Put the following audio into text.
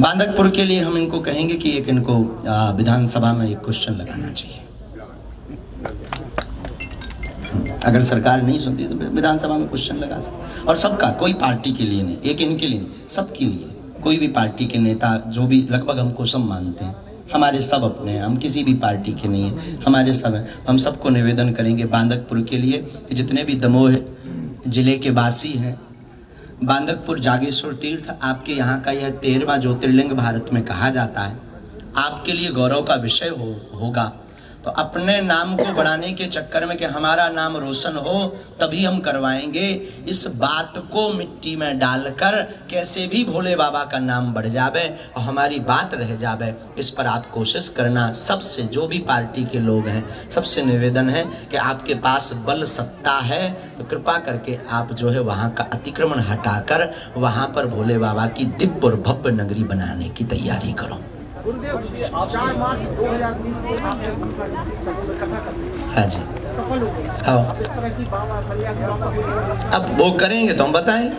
बांदकपुर की लिए हम इनको कहेंगे कि एक इनको विधानसभा में एक क्वेश्चन लगाना चाहिए। अगर सरकार नहीं सुनती तो विधानसभा में क्वेश्चन लगा सकते और सबका, कोई पार्टी के लिए नहीं, एक इनके लिए नहीं, सबके लिए। कोई भी पार्टी के नेता, जो भी, लगभग हमको सब मानते हैं। हमारे सब अपने हैं, हम किसी भी पार्टी के नहीं हैं। हमारे सब हैं। हम सबको निवेदन करेंगे बांदकपुर के लिए कि जितने भी दमोह ज़िले के वासी हैं बांदकपुर जागेश्वर तीर्थ आपके यहाँ का यह तेरहवा ज्योतिर्लिंग भारत में कहा जाता है। आपके लिए गौरव का विषय हो, होगा। तो अपने नाम को बढ़ाने के चक्कर में कि हमारा नाम रोशन हो, तभी हम करवाएँगे। इस बात को मिट्टी में डालकर कैसे भी भोले बाबा का नाम बढ़ जावे और हमारी बात रह जावे, इस पर आप कोशिश करना। सबसे जो भी पार्टी के लोग हैं, सबसे निवेदन है कि आपके पास बल सत्ता है तो कृपा करके आप जो है वहाँ का अतिक्रमण हटाकर वहाँ पर भोले बाबा की दिव्य और भव्य नगरी बनाने की तैयारी करो। गुरुदेव चार मार्च 2020 को आपने कथा हाँ। जी। सफल हो अब वो करेंगे तो हम बताएँ।